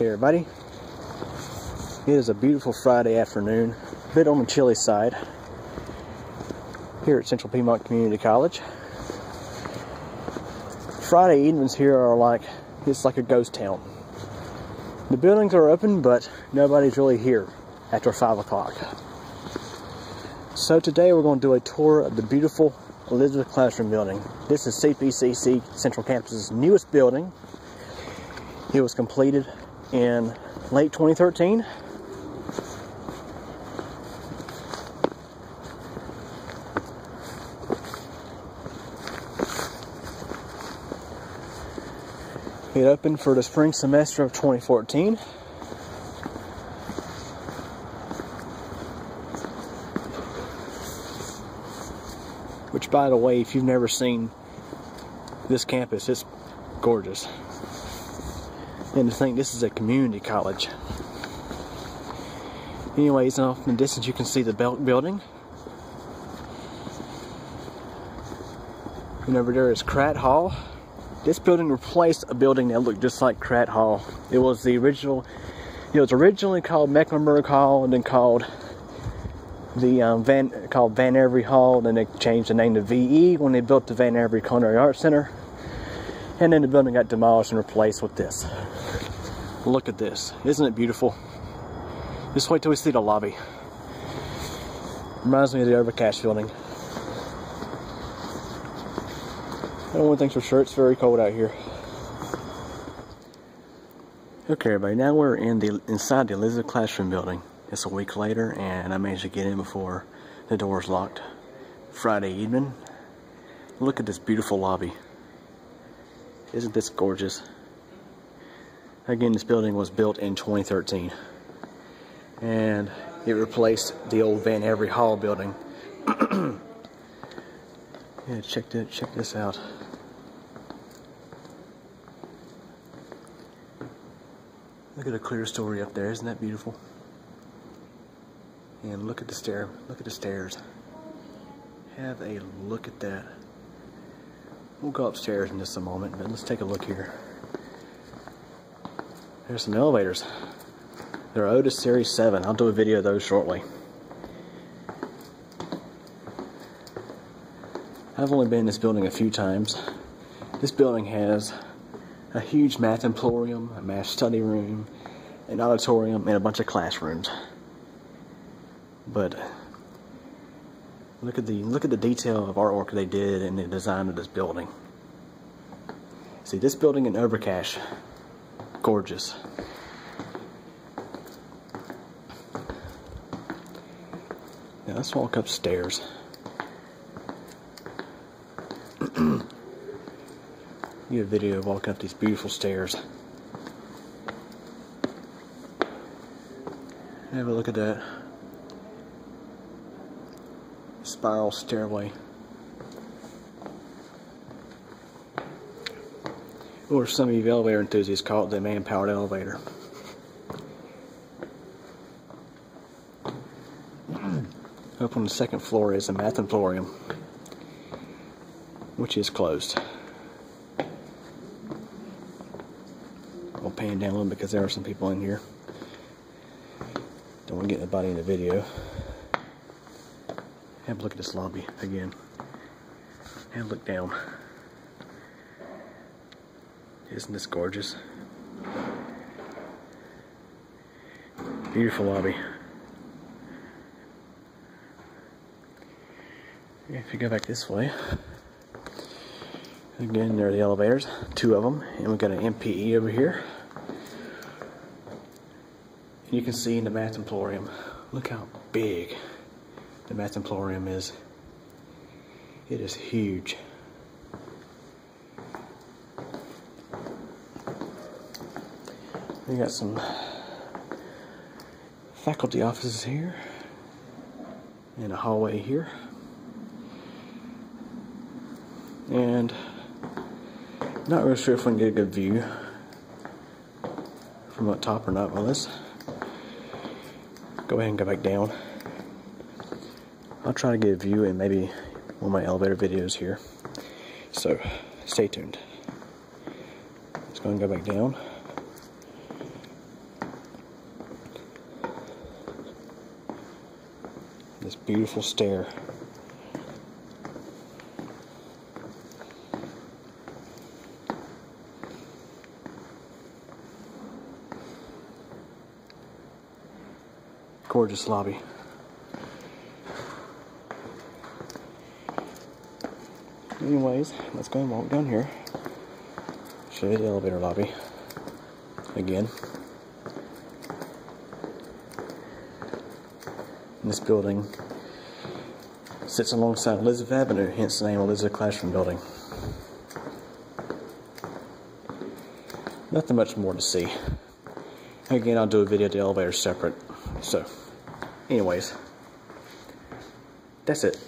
Hey everybody. It is a beautiful Friday afternoon, a bit on the chilly side, here at Central Piedmont Community College. Friday evenings here are like, it's like a ghost town. The buildings are open, but nobody's really here after 5 o'clock. So today we're going to do a tour of the beautiful Elizabeth Classroom Building. This is CPCC Central Campus's newest building. It was completed in late 2013. It opened for the spring semester of 2014. Which, by the way, if you've never seen this campus, it's gorgeous. And to think this is a community college. Anyways, off in the distance you can see the belt building. And over there is Kratt Hall. This building replaced a building that looked just like Kratt Hall. It was the original, it was originally called Mecklenburg Hall and then called the um, Van called Van Every Hall. Then they changed the name to VE when they built the Van Every Culinary Arts Center. And then the building got demolished and replaced with this. Look at this. Isn't it beautiful? Just wait till we see the lobby. Reminds me of the Overcash building. And one thing's for sure, it's very cold out here. Okay, everybody, now we're in the inside the Elizabeth Classroom building. It's a week later, and I managed to get in before the doors locked. Friday evening. Look at this beautiful lobby. Isn't this gorgeous? Again, this building was built in 2013. And it replaced the old Van Every Hall building. yeah, check, this, check this out. Look at the clerestory up there. Isn't that beautiful? And look at the stair. Look at the stairs. Have a look at that. We'll go upstairs in just a moment, but let's take a look here. There's some elevators. They're Otis Series 7. I'll do a video of those shortly. I've only been in this building a few times. This building has a huge math emporium, a math study room, an auditorium, and a bunch of classrooms. But look at the look at the detail of artwork they did in the design of this building. See this building in Overcash, gorgeous. Now let's walk upstairs. Get a video of walking up these beautiful stairs. Have a look at that spiral stairway. Or some of you elevator enthusiasts call it the man-powered elevator. Up on the second floor is a math emporium, which is closed. I'll pan down a little because there are some people in here. Don't want to get anybody in the video. Have a look at this lobby again. Have a look down. Isn't this gorgeous? Beautiful lobby. If you go back this way, again, there are the elevators, two of them, and we've got an MPE over here. And you can see in the math emporium, look how big the math emporium is. It is huge. We got some faculty offices here and a hallway here. And not really sure if we can get a good view from up top or not. Well, let's go ahead and go back down. I'll try to get a view in maybe one of my elevator videos here. So stay tuned. Let's go and go back down. This beautiful stair. Gorgeous lobby. Anyways, let's go and walk down here. Show you the elevator lobby. Again. This building sits alongside Elizabeth Avenue, hence the name Elizabeth Classroom Building. Nothing much more to see. Again, I'll do a video of the elevator separate. So, anyways, that's it.